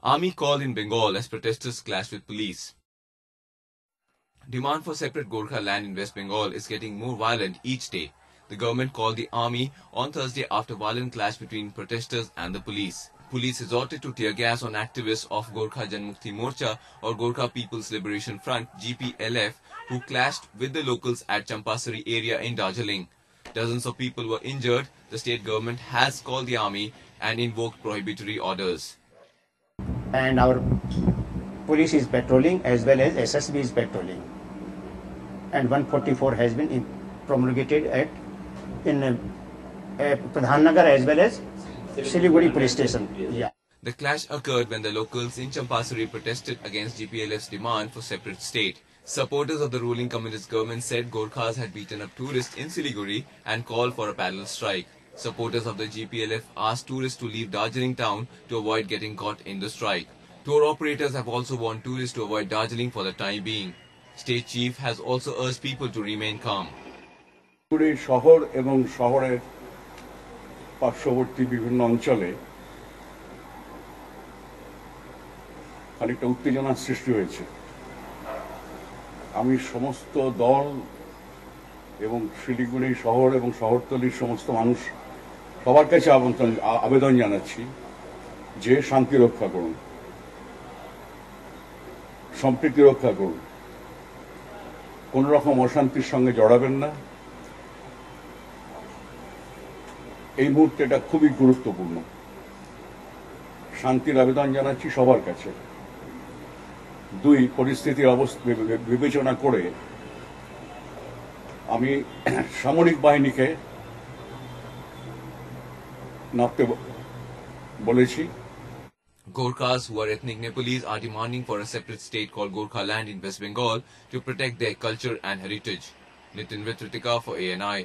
Army call in Bengal as protesters clash with police. Demand for separate Gorkha land in West Bengal is getting more violent each day. The government called the army on Thursday after violent clash between protesters and the police. Police resorted to tear gas on activists of Gorkha Janmukti Morcha or Gorkha People's Liberation Front GPLF who clashed with the locals at Champasari area in Darjeeling. Dozens of people were injured. The state government has called the army and invoked prohibitory orders. And our police is patrolling as well as SSB is patrolling. And 144 has been in- promulgated at in uh, uh, Pradhan Nagar as well as Siliguri police station. Yeah. The clash occurred when the locals in Champasari protested against GPLF's demand for separate state. Supporters of the ruling communist government said Gorkhas had beaten up tourists in Siliguri and called for a parallel strike. Supporters of the GPLF asked tourists to leave Darjeeling town to avoid getting caught in the strike. Tour operators have also warned tourists to avoid Darjeeling for the time being. State chief has also urged people to remain calm. Puri শহর এবং শহরের পার্শ্ববর্তী বিভিন্ন অঞ্চলে খানিকটা উত্তেজনার সৃষ্টি হয়েছে আমি সমস্ত দল এবং শিলিগুড়ি শহর এবং শহরতলির সমস্ত মানুষ সবার কাছে আমন্ত্রণ, আবেদন জানাচ্ছি যে শান্তি রক্ষা করুন। সম্প্রীতি রক্ষা করুন। কোন রকম অশান্তির সঙ্গে জড়াবেন না। এই মুহূর্তে এটা খুবই গুরুত্বপূর্ণ। শান্তির আবেদন জানাচ্ছি সবার কাছে। দুই, পরিস্থিতির অবস্থা বিবেচনা করে আমি সামরিক বাহিনীকে নামতে ব- বলেছি Gorkhas, who are ethnic Nepalese, are demanding for a separate state called Gorkha land in West Bengal to protect their culture and heritage. Nitin Vitritika for ANI.